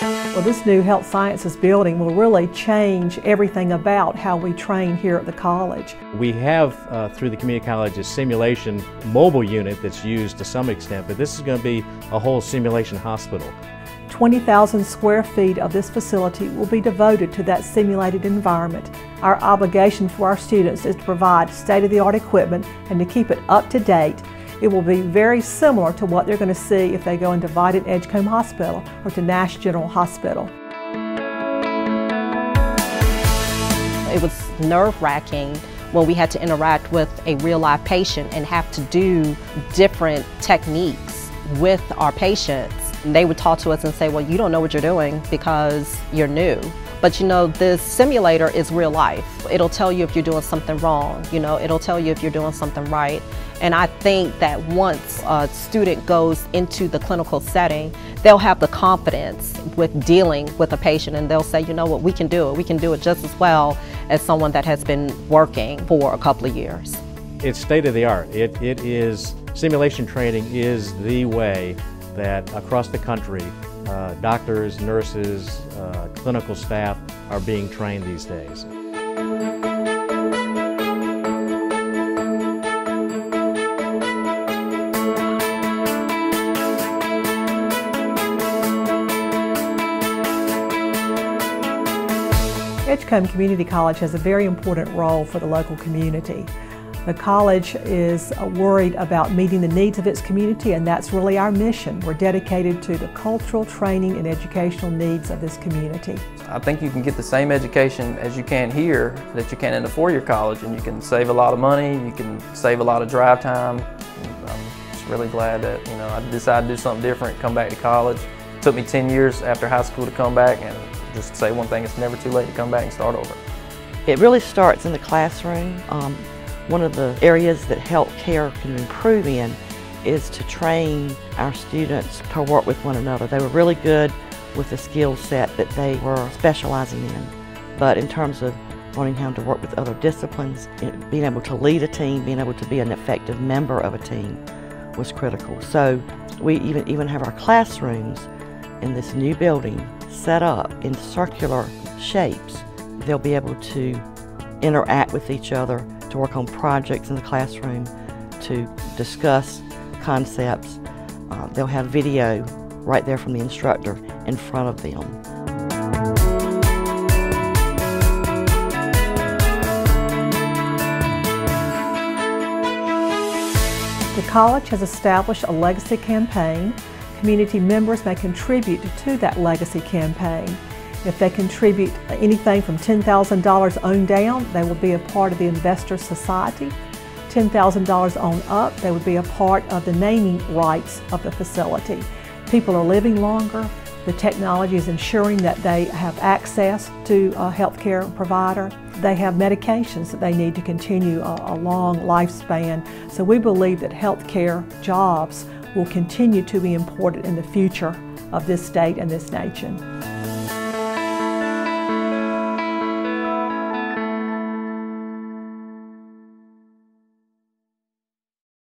Well, this new health sciences building will really change everything about how we train here at the college. We have, uh, through the community college, a simulation mobile unit that's used to some extent, but this is going to be a whole simulation hospital. 20,000 square feet of this facility will be devoted to that simulated environment. Our obligation for our students is to provide state-of-the-art equipment and to keep it up to date it will be very similar to what they're going to see if they go into Vidant Edgecombe Hospital or to Nash General Hospital. It was nerve-wracking when we had to interact with a real-life patient and have to do different techniques with our patients. And they would talk to us and say, well, you don't know what you're doing because you're new. But you know, this simulator is real life. It'll tell you if you're doing something wrong, you know, it'll tell you if you're doing something right. And I think that once a student goes into the clinical setting, they'll have the confidence with dealing with a patient and they'll say, you know what, we can do it. We can do it just as well as someone that has been working for a couple of years. It's state of the art. It, it is, simulation training is the way that across the country, uh, doctors, nurses, uh, clinical staff are being trained these days. Edgecombe Community College has a very important role for the local community. The college is worried about meeting the needs of its community and that's really our mission. We're dedicated to the cultural, training, and educational needs of this community. I think you can get the same education as you can here that you can in a four-year college and you can save a lot of money, you can save a lot of drive time. I'm just really glad that you know I decided to do something different, come back to college. It took me 10 years after high school to come back and just say one thing, it's never too late to come back and start over. It really starts in the classroom. Um, one of the areas that health care can improve in is to train our students to work with one another. They were really good with the skill set that they were specializing in. But in terms of learning how to work with other disciplines, being able to lead a team, being able to be an effective member of a team was critical. So we even, even have our classrooms in this new building set up in circular shapes. They'll be able to interact with each other, to work on projects in the classroom, to discuss concepts. Uh, they'll have video right there from the instructor in front of them. The college has established a legacy campaign Community members may contribute to that legacy campaign. If they contribute anything from $10,000 on down, they will be a part of the Investor Society. $10,000 on up, they would be a part of the naming rights of the facility. People are living longer. The technology is ensuring that they have access to a healthcare provider. They have medications that they need to continue a, a long lifespan. So we believe that healthcare jobs will continue to be important in the future of this state and this nation.